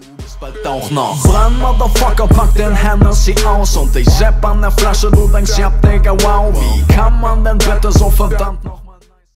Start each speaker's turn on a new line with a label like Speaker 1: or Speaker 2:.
Speaker 1: Du bist bald auch noch. Brand, Motherfucker, pack den Hennessy aus. Und ich sepp an der Flasche, du denkst, ja, Digga, wow Wie kann man denn bitte so verdammt noch